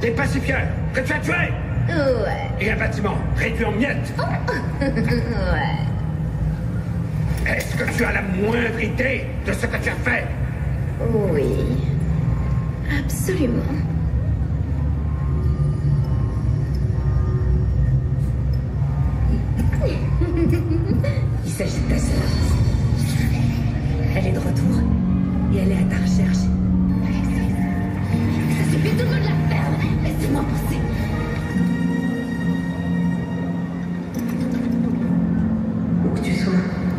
Des pacifieurs que tu as tués Ouais. Et un bâtiment réduit en miettes Ouais. Est-ce que tu as la moindre idée de ce que tu as fait? Oui. Absolument. Il s'agit de ta sœur. Elle est de retour. Et elle est à